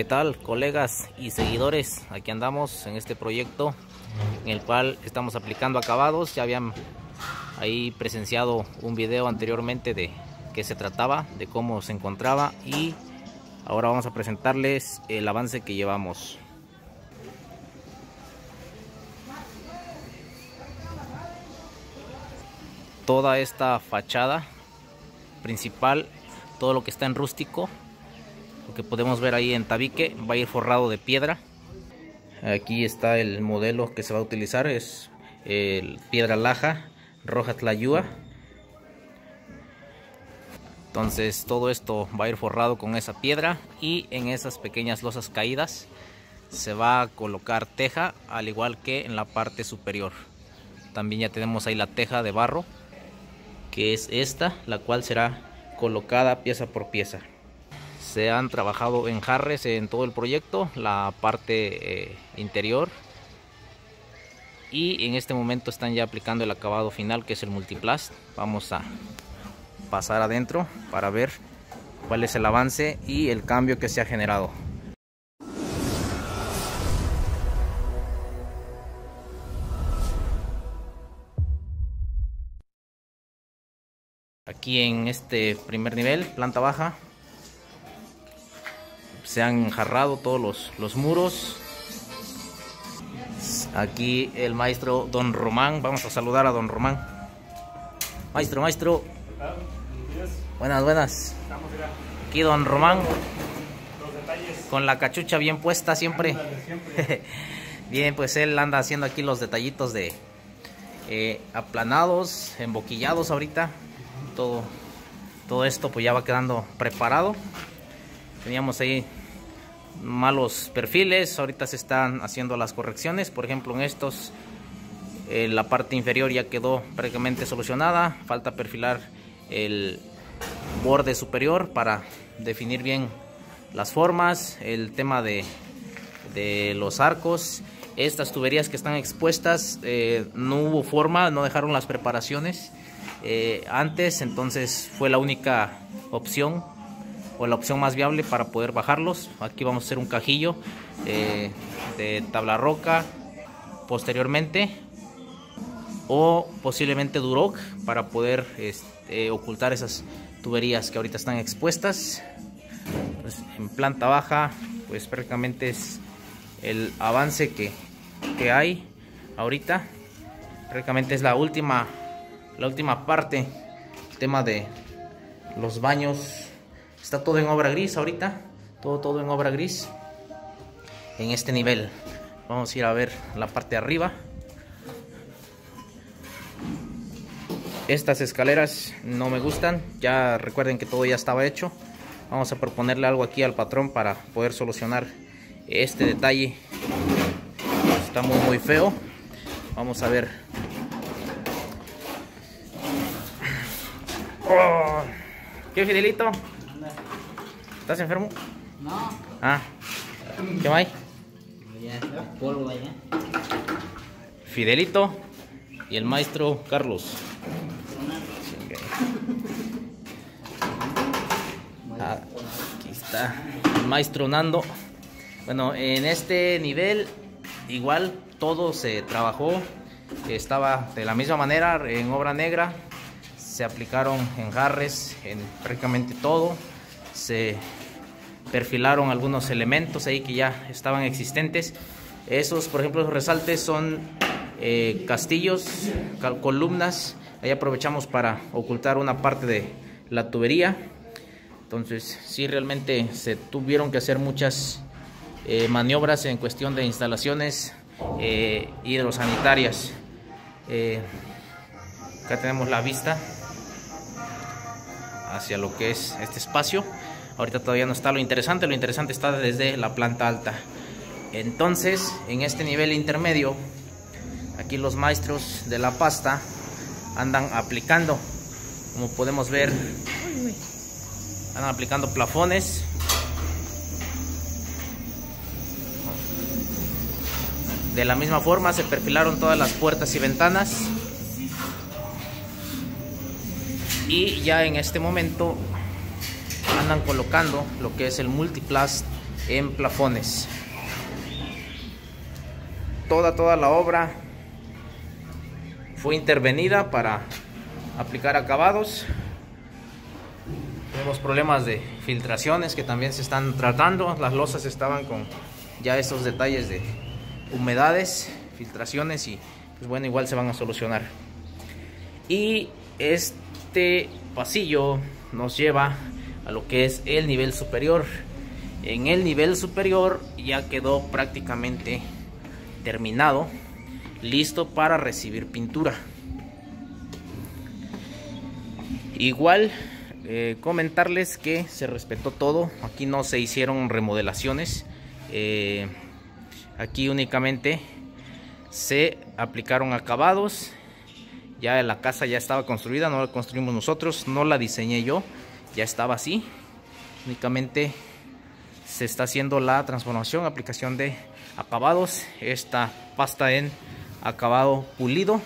¿Qué tal colegas y seguidores? Aquí andamos en este proyecto en el cual estamos aplicando acabados. Ya habían ahí presenciado un video anteriormente de qué se trataba, de cómo se encontraba y ahora vamos a presentarles el avance que llevamos. Toda esta fachada principal, todo lo que está en rústico, lo que podemos ver ahí en tabique, va a ir forrado de piedra. Aquí está el modelo que se va a utilizar, es el piedra laja, roja tlayúa. Entonces todo esto va a ir forrado con esa piedra y en esas pequeñas losas caídas se va a colocar teja al igual que en la parte superior. También ya tenemos ahí la teja de barro que es esta, la cual será colocada pieza por pieza. Se han trabajado en jarres en todo el proyecto, la parte eh, interior. Y en este momento están ya aplicando el acabado final que es el multiplast. Vamos a pasar adentro para ver cuál es el avance y el cambio que se ha generado. Aquí en este primer nivel, planta baja, se han jarrado todos los, los muros. Aquí el maestro Don Román, vamos a saludar a Don Román. Maestro, maestro. Buenas, buenas. Aquí Don Román. Con la cachucha bien puesta siempre. bien, pues él anda haciendo aquí los detallitos de eh, aplanados, emboquillados ahorita todo, todo esto pues ya va quedando preparado. Teníamos ahí malos perfiles, ahorita se están haciendo las correcciones, por ejemplo en estos eh, la parte inferior ya quedó prácticamente solucionada, falta perfilar el borde superior para definir bien las formas, el tema de, de los arcos, estas tuberías que están expuestas eh, no hubo forma, no dejaron las preparaciones eh, antes, entonces fue la única opción o la opción más viable para poder bajarlos. Aquí vamos a hacer un cajillo eh, de tabla roca posteriormente o posiblemente Duroc para poder este, ocultar esas tuberías que ahorita están expuestas. Pues, en planta baja, pues prácticamente es el avance que, que hay ahorita. Prácticamente es la última la última parte, el tema de los baños, está todo en obra gris ahorita, todo, todo en obra gris, en este nivel. Vamos a ir a ver la parte de arriba. Estas escaleras no me gustan, ya recuerden que todo ya estaba hecho. Vamos a proponerle algo aquí al patrón para poder solucionar este detalle. Está muy muy feo. Vamos a ver Oh. ¿Qué Fidelito? ¿Estás enfermo? No. Ah. ¿Qué hay? polvo allá. Fidelito y el maestro Carlos. Ah, aquí está el maestro Nando. Bueno, en este nivel igual todo se trabajó. Estaba de la misma manera en obra negra se aplicaron enjarres en prácticamente todo, se perfilaron algunos elementos ahí que ya estaban existentes. Esos, por ejemplo, los resaltes son eh, castillos, columnas. Ahí aprovechamos para ocultar una parte de la tubería. Entonces, sí, realmente se tuvieron que hacer muchas eh, maniobras en cuestión de instalaciones eh, hidrosanitarias. acá tenemos la vista hacia lo que es este espacio. Ahorita todavía no está lo interesante, lo interesante está desde la planta alta. Entonces, en este nivel intermedio, aquí los maestros de la pasta andan aplicando, como podemos ver, andan aplicando plafones. De la misma forma se perfilaron todas las puertas y ventanas y ya en este momento andan colocando lo que es el multiplast en plafones. Toda, toda la obra fue intervenida para aplicar acabados. Tenemos problemas de filtraciones que también se están tratando. Las losas estaban con ya estos detalles de humedades, filtraciones y pues bueno, igual se van a solucionar. Y este pasillo nos lleva a lo que es el nivel superior. En el nivel superior ya quedó prácticamente terminado, listo para recibir pintura. Igual eh, comentarles que se respetó todo, aquí no se hicieron remodelaciones, eh, aquí únicamente se aplicaron acabados, ya la casa ya estaba construida, no la construimos nosotros, no la diseñé yo, ya estaba así, únicamente se está haciendo la transformación, aplicación de acabados, esta pasta en acabado pulido,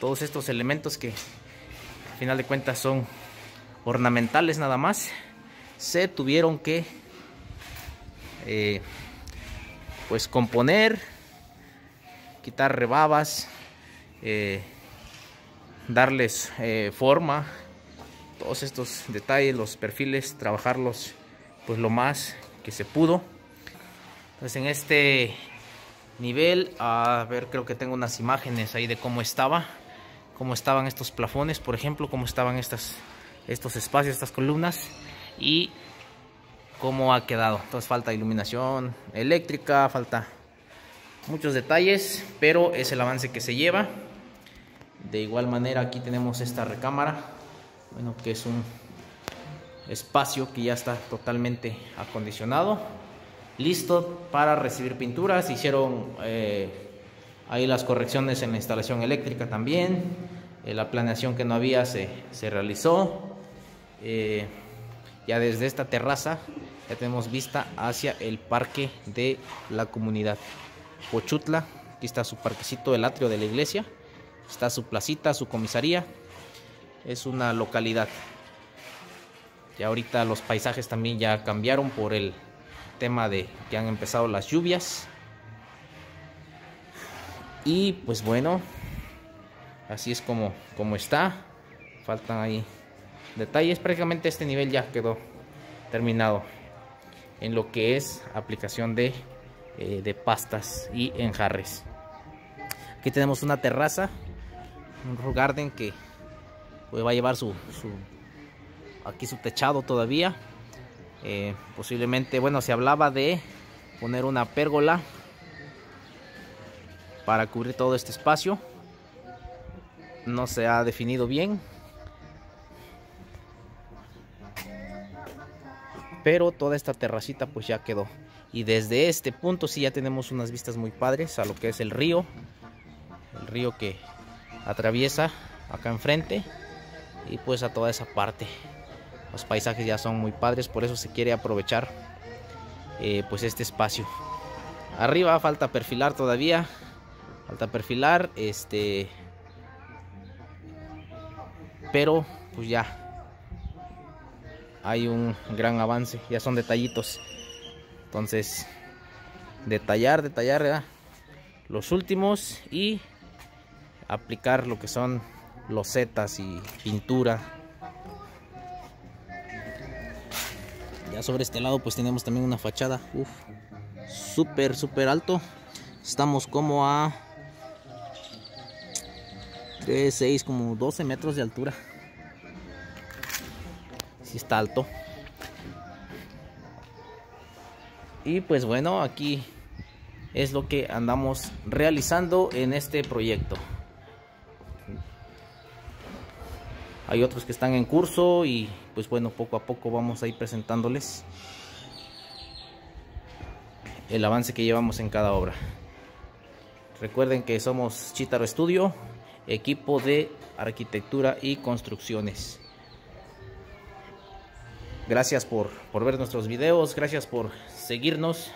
todos estos elementos que al final de cuentas son ornamentales nada más, se tuvieron que eh, pues componer, quitar rebabas, eh, darles eh, forma, todos estos detalles, los perfiles, trabajarlos pues lo más que se pudo. Entonces en este nivel, a ver, creo que tengo unas imágenes ahí de cómo estaba, cómo estaban estos plafones, por ejemplo, cómo estaban estas, estos espacios, estas columnas y cómo ha quedado. Entonces falta iluminación eléctrica, falta muchos detalles, pero es el avance que se lleva. De igual manera aquí tenemos esta recámara, bueno, que es un espacio que ya está totalmente acondicionado, listo para recibir pinturas. hicieron eh, ahí las correcciones en la instalación eléctrica también. Eh, la planeación que no había se, se realizó. Eh, ya desde esta terraza ya tenemos vista hacia el parque de la comunidad Pochutla. Aquí está su parquecito, el atrio de la iglesia. Está su placita, su comisaría. Es una localidad. Y ahorita los paisajes también ya cambiaron por el tema de que han empezado las lluvias. Y pues bueno, así es como, como está. Faltan ahí detalles. Prácticamente este nivel ya quedó terminado en lo que es aplicación de, eh, de pastas y enjarres. Aquí tenemos una terraza, un garden que pues, va a llevar su, su, aquí su techado todavía. Eh, posiblemente, bueno, se hablaba de poner una pérgola para cubrir todo este espacio. No se ha definido bien, pero toda esta terracita pues ya quedó y desde este punto sí ya tenemos unas vistas muy padres a lo que es el río el río que atraviesa acá enfrente y pues a toda esa parte. Los paisajes ya son muy padres por eso se quiere aprovechar eh, pues este espacio. Arriba falta perfilar todavía falta perfilar este pero pues ya hay un gran avance, ya son detallitos. Entonces, detallar, detallar los últimos y aplicar lo que son losetas y pintura. Ya sobre este lado pues tenemos también una fachada, súper, súper alto. Estamos como a 3, 6, como 12 metros de altura si está alto. Y pues bueno, aquí es lo que andamos realizando en este proyecto. Hay otros que están en curso y pues bueno, poco a poco vamos a ir presentándoles el avance que llevamos en cada obra. Recuerden que somos Chitaro Estudio, equipo de arquitectura y construcciones. Gracias por, ver nuestros videos, gracias por seguirnos.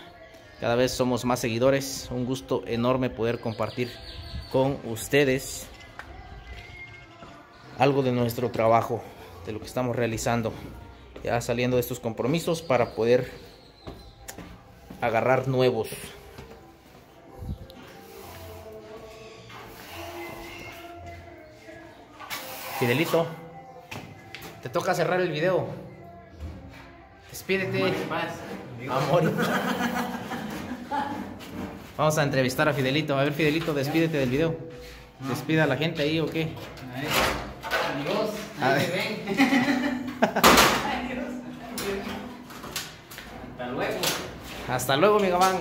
Cada vez somos más seguidores. Un gusto enorme poder compartir con ustedes algo de nuestro trabajo, de lo que estamos realizando. Ya saliendo de estos compromisos para poder agarrar nuevos. Fidelito, te toca cerrar el video. Despídete. Amor. Vamos a entrevistar a Fidelito. A ver, Fidelito, despídete del video. Despida a la gente ahí o qué. A ver. Amigos, A ahí ver. me ven. Adiós. Hasta luego. Hasta luego, mi gamán.